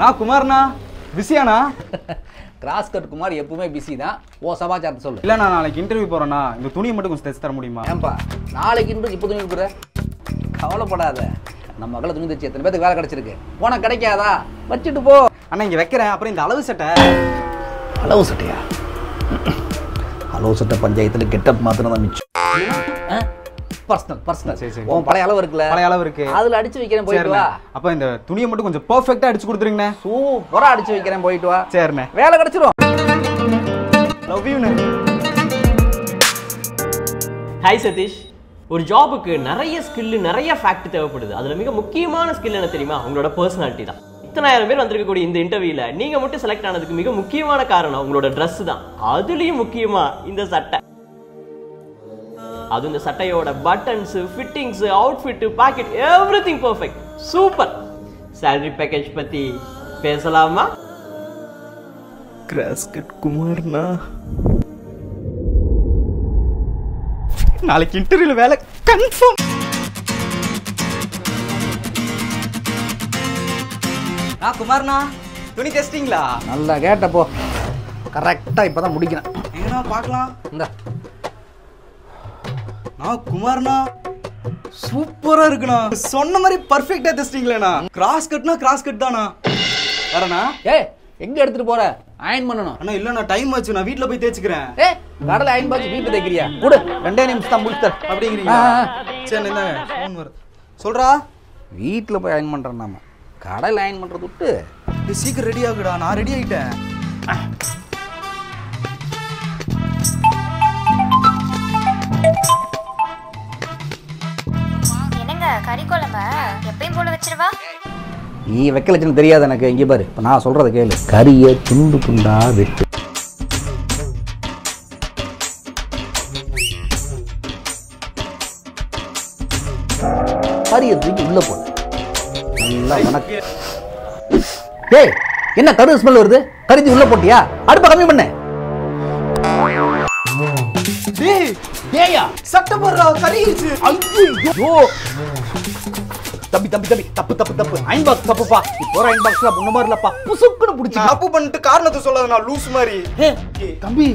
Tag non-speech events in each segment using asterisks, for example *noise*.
நான் குமார்ண்ணா பிஸியாண்ணா? கிராஸ் கட் குமார் எப்பவுமே பிஸி தான். ஓ சமாச்சாரத்தை சொல்லு. இல்லை நான் நாளைக்கு இன்டர்வியூ போகிறேண்ணா இந்த துணியை மட்டும் கொஞ்சம் தைச்சு தர முடியுமா? ஏன்பா நாளைக்கு இன்று இப்போ துணி கொடுக்குற? கவலைப்படாத. நம்ம மகளை துணி தைச்சு எத்தனை பேருக்கு வேலை கிடைச்சிருக்கு? உனக்கு கிடைக்காதா? வச்சுட்டு போ. அண்ணா இங்கே வைக்கிறேன். அப்புறம் இந்த அளவு சட்டை. அளவு சட்டையா? அளவு சட்டை பஞ்சாயத்தில் கெட்டப் மாத்திரம் தான் மிச்சம். பர்சனல் பர்சனல் சரி, சரி. உன் பழைய அளவு இருக்குல்ல? பழைய அளவு இருக்கு. அதுல அடிச்சு வைக்கிறேன் போயிட்டு வா. அப்போ இந்த துணியை மட்டும் கொஞ்சம் பர்ஃபெக்டாக அடிச்சு கொடுத்துருங்கண்ணே. சூப்பரா அடிச்சு வைக்கிறேன் போயிட்டு வா. சரிண்ணே. வேலை கிடைச்சிரும். லவ் யூண்ணே ஹாய் சதீஷ் ஒரு ஜாபுக்கு நிறைய ஸ்கில்லு நிறைய ஃபேக்ட் தேவைப்படுது. அதுல மிக முக்கியமான ஸ்கில் என்ன தெரியுமா? உங்களோட பர்சனாலிட்டி தான். இத்தனாயிரம் பேர் வந்திருக்கக்கூடிய இந்த இன்டர்வியூல நீங்க மட்டும் செலக்ட் ஆனதுக்கு மிக முக்கியமான காரணம் உங்களோட ட்ரெஸ் தான். அதுலயும் முக்கியமா இந்த சட்டை. அது இந்த சட்டையோட buttons fittings outfit pocket everything perfect super salary package பத்தி பேசலாமா? கிராஸ்கட் குமார்ண்ணா நாளைக்கு இன்டர்வியூல வேலை கன்ஃபார்ம் நான் குமார்ண்ணா துணி தைச்சிட்டிங்களா? நல்லா கேட்டப்போ கரெக்டா இப்பதான் முடிக்கிறேன். எங்கண்ணா பார்க்கலாம். இந்த. நான் குமார்ண்ணா சூப்பரா இருக்குண்ணா. சொன்ன மாதிரி பர்ஃபெக்டா தைச்சிட்டீங்களேண்ணா. கிராஸ் கட்னா கிராஸ் கட் தானா வரண்ணா. ஏய் எங்க எடுத்துட்டு போற? அயன் பண்ணணும் அண்ணா இல்லண்ணா டைம் ஆச்சு. நான் வீட்ல போய் தேய்ச்சிக்கிறேன். ஏய் கடலை அயன் பாக்ஸ் வீட்டு தைக்கிறியா கொடு. ரெண்டே நிமிஷம் தான் முடிச்சு ஆ. சரி என்ன ஃபோன் வருது சொல்றா. வீட்டில் போய் அயன் பண்ணுறேன் நாம. கடையில் அயன் பண்ணுறது விட்டு. நீ சீக்கிரம் ரெடி ஆகுடா நான் ரெடி ஆகிட்டேன் என்னங்க கறி குழம்ப எப்பயும் போல வச்சிருவா? நீ வைக்க லட்சணம் தெரியாது எனக்கு. இங்கே பாரு. இப்போ நான் சொல்கிறத கேளு. கறியை துண்டு துண்டா வெட்டு. கறியை தூக்கி உள்ள போடு. நல்லா வணக்கு. டேய் என்ன கரு ஸ்மெல் வருது? கறி தூக்கி உள்ள போட்டியா? அடுப்பை கம்மி பண்ணு. டேய் டேயா சட்டை போடுறா கறிச்சு ஐயோ தம்பி தம்பி தம்பி தப்பு தப்பு தப்பு. அயன் பாக்ஸ் தப்புப்பா. இப்போ அயன் பாக்ஸ்ல முன்ன மாதிரி இல்லப்பா. புசுக்குன்னு பிடிச்சி. தப்பு பண்ணிட்டு காரணத்தை சொல்லாத நான் லூஸ் மாதிரி. தம்பி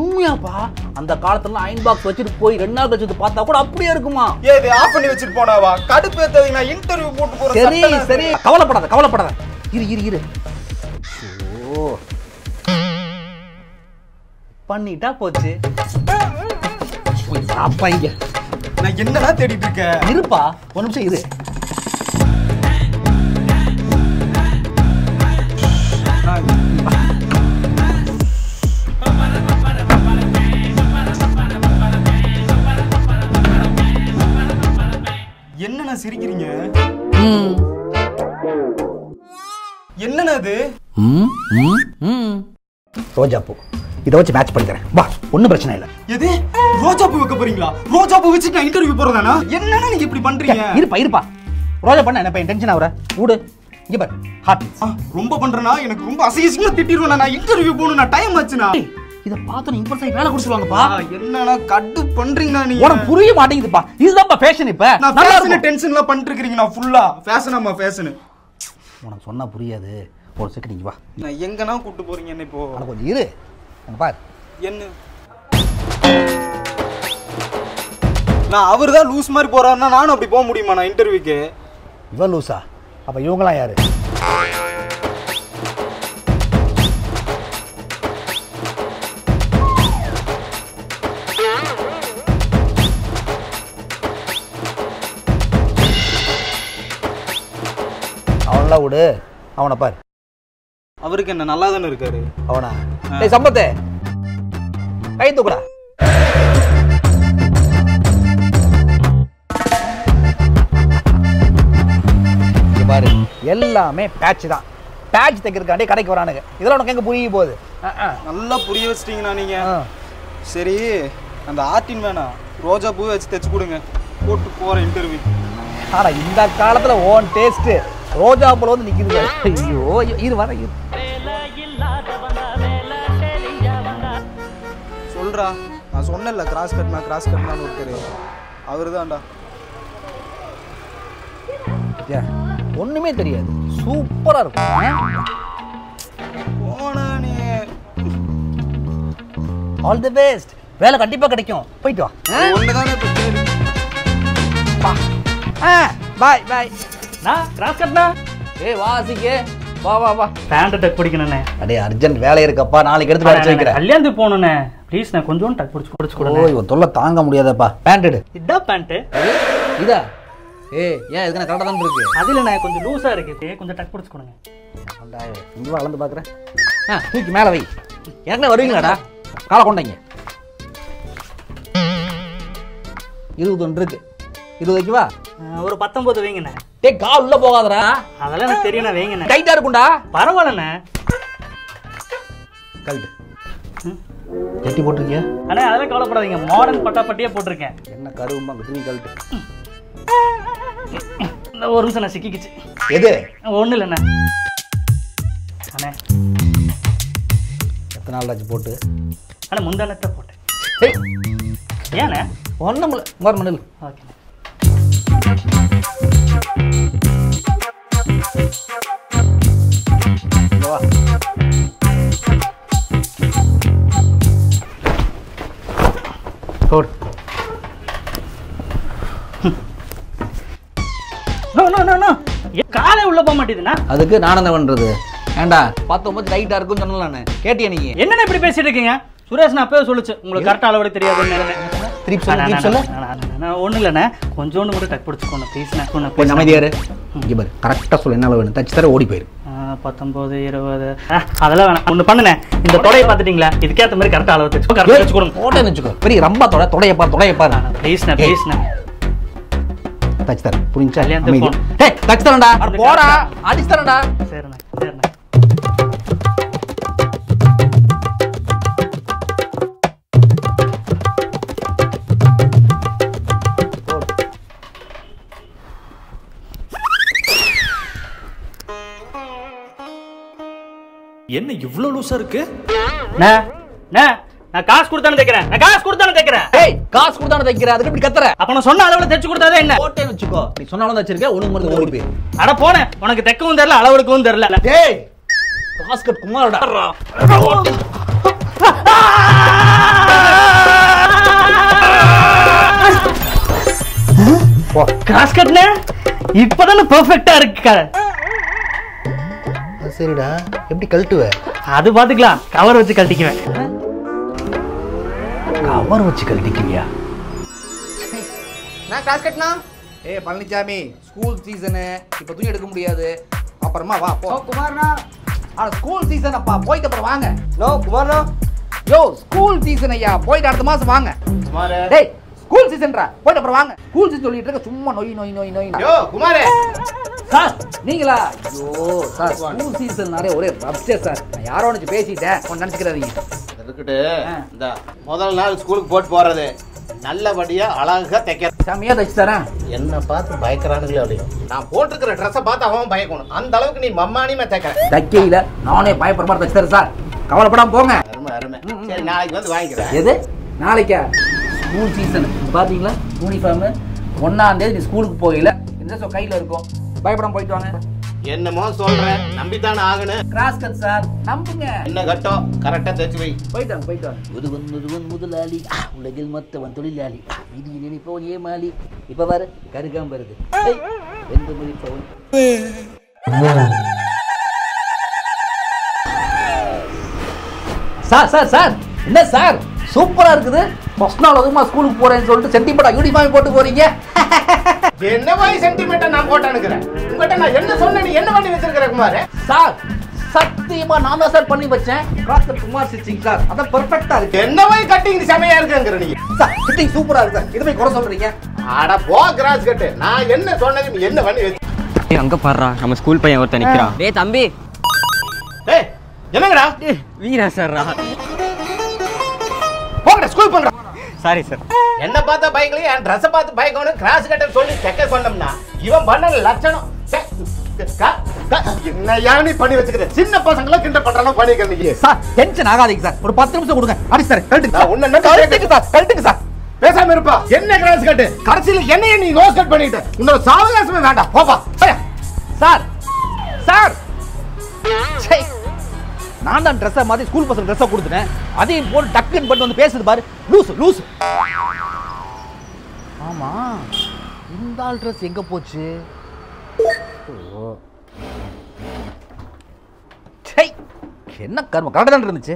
உண்மையாப்பா? அந்த காலத்துல அயன் பாக்ஸ் வச்சுட்டு போய் ரெண்டு நாள் கழிச்சு பார்த்தா கூட அப்படியே இருக்குமா? ஏ இது ஆஃப் பண்ணி வச்சுட்டு போனாவா? கடுப்பு ஏத்தாதீங்க நான் இன்டர்வியூ போட்டு போறேன் சரி சரி. கவலைப்படாத கவலைப்படாத. இரு இரு இரு. ஓ. பண்ணிட்டா போச்சு. சாப்பா இங்க. நான் என்னடா தேடிட்டு இருக்கேன்? இருப்பா. ஒரு நிமிஷம் இரு. சிரிக்கிறீங்க? ம். என்னண்ணா அது? ம் ம் ம். ரோஜா பூ. இதை வச்சு மேட்ச் பண்ணிக்கிறேன் வா ஒன்றும் பிரச்சனை இல்லை. எது? ரோஜா பூ வைக்க போறீங்களா? ரோஜா பூ வச்சுட்டு நான் இன்டர்வியூ போறதானா? என்னண்ணா நீங்க இப்படி பண்றீங்க? இருப்பா இருப்பா ரோஜா பண்ண என்ன பையன் டென்ஷன் ஆகுற கூடு இங்க பாரு ஹார்ட் ரொம்ப பண்றேனா எனக்கு ரொம்ப அசிங்கமா திட்டிடுவேன் நான் இன்டர்வியூ போகணும் நான் டைம் ஆச்சுண்ணா இத பார்த்து இம்ப்ரெஸ் ஆகி வேலை கொடுத்துருவாங்கப்பா ஆ, என்னண்ணா கட்டு பண்றீங்கண்ணா நீங்க? உனக்கு புரிய மாட்டேங்குதுப்பா. இதுதான்ப்பா ஃபேஷன் இப்ப. நான் ஃபேஷன். டென்ஷன்லாம் பண்ணிட்டு இருக்கீங்க நான் ஃபுல்லா ஃபேஷனாமா ஃபேஷன் உனக்கு சொன்னா புரியாது. ஒரு செகண்ட் இங்க வா. நான் எங்கனா கூட்டு போறீங்க என்ன இப்போ? உனக்கு கொஞ்சம் இரு. அங்க பாரு. என்ன? நான் அவர் தான் லூஸ் மாதிரி போறாருன்னா நானும் அப்படி போக முடியுமா நான் இன்டர்வியூக்கு இவன் லூசா அப்ப இவங்களாம் யாரு? அவனெல்லாம் விடு. அவனை பாரு. அவருக்கு என்ன நல்லா தானே இருக்காரு? அவனா? டேய் சம்பத்தே. கை தூக்குடா. பாரு எல்லாமே பேட்ச் தான். பேட்ச் தைக்கிறதுக்காண்டி கடைக்கு வரானுங்க. இதெல்லாம் உனக்கு எங்க புரிய போகுது. நல்லா புரிய வச்சிட்டீங்கண்ணா நீங்க. ஆ. சரி அந்த ஆர்டின் வேணாம் ரோஜா பூ வச்சு தைச்சு கொடுங்க. போட்டு போறேன் இன்டர்வியூ ஆனா இந்த காலத்துல ஓன் டேஸ்ட் ரோஜா போல வந்து நிக்குது. ஐயோ இரு வர சொல்றா நான் சொன்னேன்ல கிராஸ் கட்னா கிராஸ் கட்னான்னு ஒருத்தர். அவரு தான்டா பாத்தியா? ஒண்ணுமே தெரியாது. சூப்பரா இருக்கும். போனா நீ ஆல் தி பெஸ்ட் வேலை கண்டிப்பா கிடைக்கும். போயிட்டு வா. ஒண்ணுதானே பாய் பாய் நான் கிராஸ் கட்னா ஏய் வாசிக்கு வா வா வா. பேண்ட் டக் பிடிக்கணுண்ணே அடே அர்ஜென்ட் வேலை இருக்கப்பா நாளைக்கு எடுத்து வச்சு வைக்கிறேன். கல்யாணத்துக்கு போகணுண்ணே ப்ளீஸ் நான் கொஞ்சோண்டு டக் பிடிச்சி பிடிச்சி ஓ கொடுங்க இவன் தொல்லை தாங்க முடியாதப்பா. பேண்ட் எடு. இதான் பேண்ட்டு இதா ஏய் ஏன் இதுக்கு கரெக்டாக தான் இருக்கு? அதில் நான் கொஞ்சம் லூஸாக இருக்கு. கொஞ்சம் டக் பிடிச்சி கொடுங்க. இங்கே அளந்து பார்க்குறேன் ஆ தூக்கி மேலே வை. எனக்குனே வருவீங்களாடா? காலை கொண்டாங்க. இருபது ஒன்று இருக்கு. இருபது வைக்கவா ஒரு பத்தொன்பது வைங்கண்ணே. டேய் கால் உள்ள போகாதடா. அதெல்லாம் எனக்கு தெரியும் நான் வைங்கண்ணே. டைட்டா இருக்கும்டா. பரவாயில்லண்ணே. கழட்டு. ஜட்டி போட்டிருக்கியா? அண்ணே அதெல்லாம் கவலைப்படாதீங்க. மாடர்ன் பட்டா பட்டியே போட்டிருக்கேன். என்ன கருவுமா துணி கழட்டு. இந்த ஒரு நிமிஷம் நான் சிக்கிக்கிச்சு. எது? ஒன்றும் இல்லைண்ணே. அண்ணே. எத்தனை நாள் ஆச்சு போட்டு? அண்ணே முந்தானத்தை போட்டேன். ஏண்ணே? ஒன்றும் இல்லை. மறு மணல் ஓகே. நோ காலை உள்ள போக மாட்டேதுண்ணா அதுக்கு நான் என்ன பண்றது. ஏண்டா பத்தொன்பது டைட்டா இருக்கும்னு சொன்னலான்னு கேட்டியா நீ? என்னண்ணே இப்படி பேசிட்டு இருக்கீங்க? சுரேஷ் நான் அப்பவே சொல்லுச்சு. உங்களுக்கு கரெக்டாக அளவு தெரியாதுன்னு திருப்பி சொல்லு சொல்லு ஒன்றும் இல்லைண்ணே. கொஞ்சோண்டு மட்டும் டக் பிடிச்சிக்கோண்ணே ப்ளீஸ்ண்ணே கொஞ்சம் அமைதியாரு இங்கே பாரு கரெக்டாக சொல்லு என்ன வேணும். தச்சு தர ஓடி போயிரு. பத்தொன்பது இருபது. அதெல்லாம் வேணாம். ஒன்று பண்ணுண்ணே. இந்த தொடையை பார்த்துட்டீங்களா? இதுக்கேற்ற மாதிரி கரெக்டாக அளவு தைச்சு கரெக்டாக வச்சு கொடுங்க. ஓட்டை வச்சுக்கோ. பெரிய ரம்பா தொட தொடைய பாரு தொடைய பாரு. ப்ளீஸ்ண்ணே. ப்ளீஸ்ண்ணே தச்சு தரேன். புரிஞ்சா? ஏய் தச்சு தரேன்டா. போடா. அடிச்சு தரேன்டா. சரிண்ணே சரிண்ணே. என்ன இவ்வளோ லூசா இருக்கு? அண்ணே, அண்ணே, நான் காசு கொடுத்தானே தைக்கிறேன். நான் காசு கொடுத்தானே தைக்கிறேன். ஏய் காசு கொடுத்தானே தைக்கிற அதுக்கு இப்படி கத்துற? அப்ப நான் சொன்ன அளவுல தைச்சு கொடுத்தாதே என்ன? ஓட்டை வச்சுக்கோ. நீ சொன்னாலும் தச்சிருக்க ஒழுங்கு மருந்து ஓடி போயிரு அட போனேன். உனக்கு தைக்கவும் தெரியல அளவு எடுக்கவும் தெரியல. டேய் காசு கட் குமாரடா கிராஸ் கட்னே இப்பதானே பெர்ஃபெக்ட்டா இருக்கு. சரிடா. எப்படி கழட்டுவ? அது பாத்துக்கலாம். கவர் வச்சு கழட்டிக்குவேன். கவர் வச்சு கழட்டிக்குவியா? நான் காசு கட்டினா ஏய் பழனிசாமி ஸ்கூல் சீசனு இப்போ துணி எடுக்க முடியாது. அப்புறமா வா போ. குமார்னா? ஆ ஸ்கூல் சீசன் அப்பா. போயிட்டு அப்புறம் வாங்க. நோ குமார்ண்ணா யோ ஸ்கூல் சீசன் ஐயா. போயிட்டு அடுத்த மாசம் வாங்க. குமாரே. டேய் ஸ்கூல் சீசன்டா போயிட்டு அப்புறம் வாங்க. ஸ்கூல் சீசன் சொல்லிட்டு இருக்க சும்மா நொய் நொய் நொய் நொய் யோ குமாரே. சார் நீங்களா? ஐயோ சார் ஸ்கூல் சீசன்னாலே ஒரே ரப்சர் சார். நான் யாரோ நினைச்சு பேசிட்டேன். ஒன்று நினச்சிக்கிறாதீங்க இருக்கட்டு இந்த முதல் நாள் ஸ்கூலுக்கு போட்டு போறது. நல்லபடியா அழகா தைக்க செம்மையா தச்சு தரேன். என்ன பார்த்து பயக்கிறானுங்களே அப்படியும் நான் போட்டிருக்கிற ட்ரெஸ்ஸை பார்த்து அவன் பயக்கணும். அந்த அளவுக்கு நீ மம்மானியுமே தைக்கிற. தைக்கையில நானே பயப்படுற மாதிரி தச்சு தரேன் சார். கவலைப்படாம போங்க. அருமை அருமை. சரி நாளைக்கு வந்து வாங்கிக்கிறேன். எது? நாளைக்கா? ஸ்கூல் சீசன் பாத்தீங்களா யூனிஃபார்ம் ஒன்னாம் தேதி நீ ஸ்கூலுக்கு போகல இந்த கையில இருக்கும். பயப்படாம போயிட்டு வாங்க. என்னமோ சொல்றேன். நம்பித்தானே ஆகணும். கிராஸ் கட் சார் நம்புங்க. என்ன கட்டம் கரெக்டா தைச்சு வை. போயிட்டு வாங்க போயிட்டு வாங்க. ஒருவன் ஒருவன் முதலாளி. உலகில் மொத்தவன் தொழிலாளி. ஆ, விதியை நினைப்பவன் ஏமாளி இப்ப பாரு கருகாம வருது. எந்த முடிப்பவன் சார் சார் சார் என்ன சார்? சூப்பரா இருக்குது. ஃபர்ஸ்ட் நாள் அதுமா ஸ்கூலுக்கு போறேன்னு சொல்லிட்டு சென்டிமெண்டா யூனிஃபார்ம் போட்டு போறீங்க. *laughs* என்ன மாதிரி சென்டிமெண்ட்டா நான் போட்டு அனுக்கிறேன் உங்ககிட்ட நான் என்ன சொன்னேன் நீ என்ன பண்ணி வச்சிருக்கிற குமார்? சார் சத்தியமா நான் தான் சார் பண்ணி வச்சேன். Cross cut Kumar stitching sir. அதான் பெர்ஃபெக்ட்டா இருக்கு. என்ன மாதிரி கட்டிங் செமையா இருக்குங்கிற நீ? சார் ஃபிட்டிங் சூப்பரா இருக்கு சார். இது போய் குறை சொல்றீங்க? அட போ கிராஸ் கட்டு நான் என்ன சொன்னது நீ என்ன பண்ணி வச்சு ஏய் அங்க பாடுறா நம்ம ஸ்கூல் பையன் ஒருத்தன் நிக்கிறான். டேய் தம்பி. ஏய் என்னங்கடா? வீரா சார்ரா. போங்கடா ஸ்கூல் போங்கடா. சாரி சார் என்ன பார்த்தா பைக்லயும் என் ட்ரெஸ்ஸை பார்த்து பைக்கணும் கிராஸ் கட்ட சொல்லி செக்க சொன்னோம்னா இவன் பண்ண லட்சணம். என்னையா நீ பண்ணி வச்சுக்கிற? சின்ன பசங்களை கிண்டல் பண்றாலும் பண்ணிக்கிற நீ சார் டென்ஷன் ஆகாதீங்க சார் ஒரு பத்து நிமிஷம் கொடுங்க. அடி சார் கழட்டுங்க நான் உன்னை கழட்டுங்க சார் கழட்டுங்க சார் பேசாம இருப்பா. என்ன கிராஸ் கட்டு? கடைசியில என்னைய நீ நோஸ் கட் பண்ணிட்ட. உன்னோட சாவகாசமே வேண்டாம். போப்பா. Sir sir. நான் தான் ட்ரெஸ்ஸை மாதிரி ஸ்கூல் பசங்க ட்ரெஸ்ஸை கொடுத்துட்டேன். அதையும் போட்டு டக்குன்னு பண்ணிட்டு வந்து பேசுது பாரு. லூஸ் லூஸ் ஆமா இந்த ஆள் ட்ரெஸ் எங்கே போச்சு? ஓ. என்ன கர்மம்? கரெக்டாக தான் இருந்துச்சு.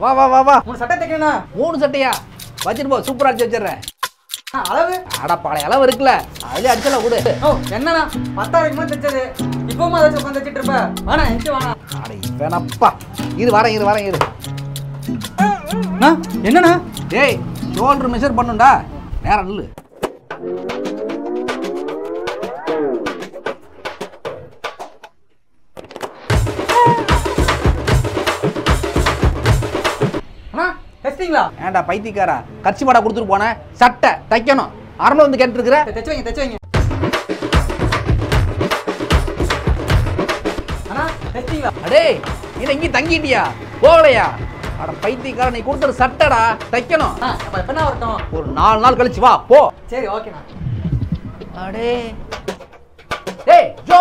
வா வா வா வா. மூணு சட்டை தைக்கணும்ண்ணா மூணு சட்டையா? வச்சுட்டு போ சூப்பரா அடிச்சு வச்சிடுறேன். அளவு? அட பழைய அளவு இருக்குல்ல. அதுலயே அடிச்சல கொடு. ஓ என்னண்ணா? பத்தாயிரம் ரூபாய் தைச்சது. இப்பவும் அதை உட்காந்து தைச்சிட்டு இருப்ப. வேணா எந்த வேணா அட வேணப்பா இரு வரேன் இரு வரேன் இரு. என்னண்ணா? டேய் ஷோல்டர் மெஷர் பண்ணுண்டா. நேரம் நில்லு. தைச்சிட்டீங்களா ஏன்டா பைத்தியக்காரா? கட்சி பாடா கொடுத்துட்டு போனேன் சட்டை தைக்கணும். அரமலை வந்து கேட்டுருக்குற. தைச்சு வைங்க தைச்சு வைங்க அடே நீ இங்கே தங்கிட்டியா? போகலையா? அட பைத்தியக்காரா நீ கொடுத்துரு சட்டைடா தைக்கணும். எப்பண்ணா வரட்டும்? ஒரு நாலு நாள் கழிச்சு வா போ. சரி ஓகேண்ணா. அடே டேய் ஜோ.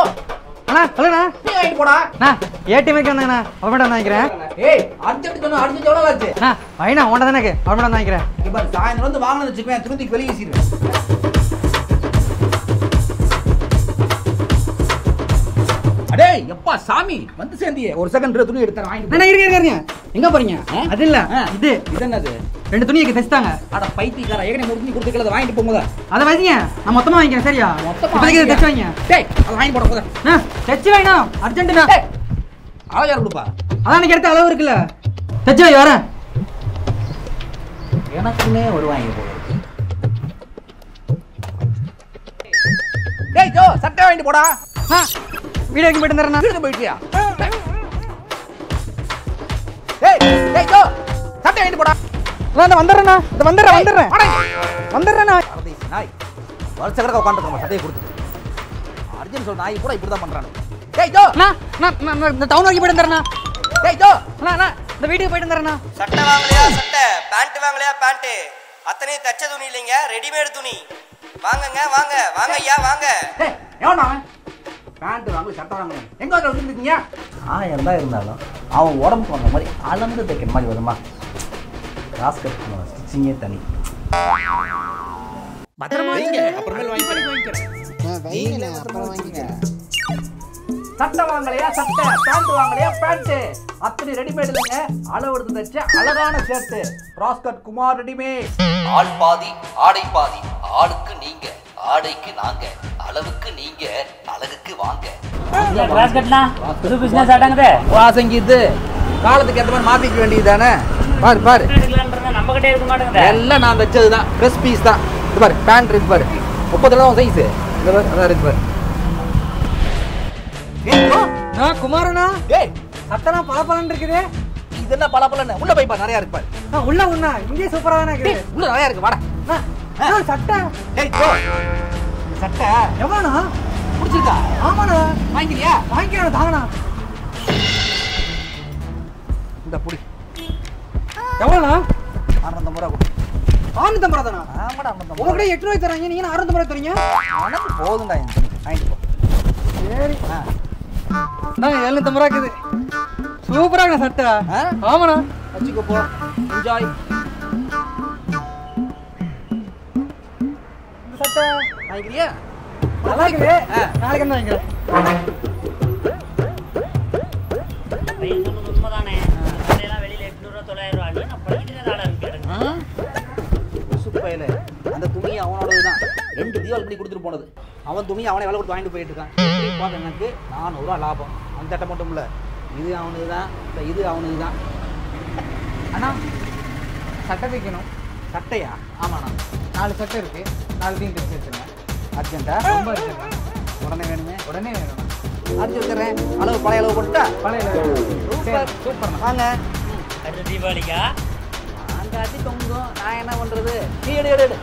அண்ணா வாங்கிட்டு போடா. அண்ணா ஏடிஎம்க்கு வந்தாங்கண்ணா அப்புறமேட்டா வாங்கிக்கிறேன். ஏய் அர்ஜென்ட் சொன்னா அர்ஜென்ட் எவ்வளோ ஆச்சு அண்ணா உன்ட்ட தானே அப்புறமேட்டா வாங்கிக்கிறேன். இங்க பாரு சாயந்தரம் வந்து வாங்கினது வச்சுக்குவேன் திருந்தி வெளியே வீசிடுவேன். அடே எப்பா சாமி? வந்து சேர்ந்தியே. ஒரு செகண்ட் துணி எடுத்து வாங்கிட்டு இருங்க இருங்க எங்க போறீங்க? அது இல்ல. இது. இது என்னது? ரெண்டு துணி இங்க தைச்சிட்டாங்க. அட பைத்தியக்கார. ஏகனே ஒரு துணி கொடுத்துக்கல வாங்கிட்டு போகும்போது. அதை வைங்க நான் மொத்தமா வாங்கிக்கிறேன் சரியா? இதை தைச்சு வைங்க. டேய் அதை வாங்கி போட போத தைச்சு வைண்ணா அர்ஜென்ட்டுண்ணா டேய் அளவு யார் கொடுப்பா. அதான் எனக்கு எடுத்த அளவு இருக்குல்ல. தைச்சு வை வரேன். எனக்குன்னே வருவாங்க போல இருக்கு. டேய் ஜோ சட்டை வாங்கிட்டு போடா. வீடியோ போயிட்டு வந்துடுறேண்ணா வீட்டுக்கு போயிட்டியா? டேய் டேய் ஜோ சட்டை வாங்கிட்டு போடா. நான் வந்துடுறேண்ணா. இந்த வந்துடுறேன் வந்துடுறேன். அடே. வந்துடுறேண்ணா. பரதேசி நாய். வருஷ கணக்கா உட்காந்துருக்கோம் சட்டையை கொடுத்துட்டு. அர்ஜுன் சொல் நாய் கூட இப்படி தான் பண்றானு. டேய் ஜோ அண்ணா நான் நான் நான் இந்த டவுன் வரைக்கும் போயிட்டு வந்துடுறேண்ணா. டேய் ஜோ அண்ணா அண்ணா இந்த வீட்டுக்கு போயிட்டு வந்துடுறேண்ணா. சட்டை வாங்கலையா சட்டை? பேண்ட் வாங்கலையா பேண்ட் அத்தனையும் தச்ச துணி இல்லைங்க ரெடிமேட் துணி. வாங்கங்க வாங்க வாங்க. ஐயா வாங்க எவனா அவன் பேண்ட் வாங்க சட்டை வாங்க எங்க வந்து வந்துருக்கீங்க ஆயிரம் தான் இருந்தாலும் அவன் உடம்புக்கு வந்த மாதிரி அளந்து தைக்கிற மாதிரி வருமா? கிராஸ் கட் பண்ணுவான் ஸ்டிச்சிங்கே தனி. பத்திரமா வைங்க அப்புறமேல் வாங்கிக்கிறேன். சட்டை வாங்கலையா சட்டை? பேண்ட் வாங்கலையா பேண்ட்? அத்தனை ரெடிமேட் இல்லைங்க அளவு எடுத்து தைச்ச அழகான ஷர்ட் ராஸ்கட் குமார் ரெடிமேட் ஆள் பாதி ஆடை பாதி. ஆளுக்கு நீங்க ஆடைக்கு நாங்க. அளவுக்கு நீங்க அழகுக்கு வாங்க. கிளாஸ் கட்டனா புது பிசினஸ் ஆட்டாங்கதே வாசங்கி இது காலத்துக்கு ஏற்ற மாதிரி மாத்திக்க வேண்டியது தானே பாரு பாரு. நம்ம கிட்டே இருக்க மாட்டேங்குது. எல்லாம் நான் தைச்சது தான் ட்ரெஸ் பீஸ் தான். இது பாரு பேண்ட் இருக்கு பாரு. முப்பது தான் சைஸ் இது பாரு அதான் இருக்கு பாரு. நான் குமாரண்ணா. ஏய். சத்தெல்லாம் பல இருக்குது. இது என்ன பல பலன்னு உள்ள போய் பாரு நிறைய இருக்கு பாரு. உள்ள உண்ணா. இங்கே சூப்பரா தானே இருக்குது. உள்ள நிறைய இருக்கு வாடா. சட்டை. ஏய் சட்டை. எவ்வளோண்ணா பிடிச்சிருக்கா? ஆமாண்ணா. வாங்கிக்கிறியா? வாங்கிக்கிறேன் தாங்கண்ணா. இந்த புடி. எவ்வளோண்ணா அறுநூத்தம்பது ரூபா கொடு. ஆறுநூத்தம்பது ரூபா தானா? ஆமாடா அறுநூத்தம்பது உங்ககிட்ட எட்டு ரூபாய் தராங்க நீங்க அறுநூத்தம்பது ரூபாய் தரீங்க உனக்கு போதும்டா இந்த துணி வாங்கிட்டு போ சரி. ஆ. எழுநூத்தம்பது ரூபா இருக்குது. சூப்பரா இருக்குண்ணா சட்டை? ஆமாண்ணா. வச்சுக்கோ போ என்ஜாய் சட்டை. வாங்கிக்கிறியா நல்லா இருக்குது. நாளைக்கு என்ன வாங்கிக்கிறேன். அந்த துணி அவனோடது தான். ரெண்டு தீபாவளி பண்ணி கொடுத்துட்டு போனது. அவன் துணி அவனை வேலை கொடுத்து வாங்கிட்டு போயிட்டு எனக்கு நானூறுரூவா லாபம். அந்த தட்டை மட்டும் இல்லை. இது அவனுக்கு தான். இது அவனுக்கு தான். சட்டை தைக்கணும். சட்டையா? ஆமாண்ணா. நாலு சட்டை இருக்குது நாலு தீங்க தைச்சு அர்ஜென்ட்டா ரொம்ப அர்ஜென்ட். உடனே வேணுமே? உடனே வேணும்ண்ணா அரிசி வச்சுறேன் அளவு பழைய அளவு போட்டுட்டா? பழைய சூப்பர். சூப்பர்ண்ணா. வாங்க. அடுத்த தீபாவளிக்கா? அங்கே அடி தொங்கும். நான் என்ன பண்ணுறது நீ எடு எடு எடு